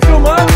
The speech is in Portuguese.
tô filmando.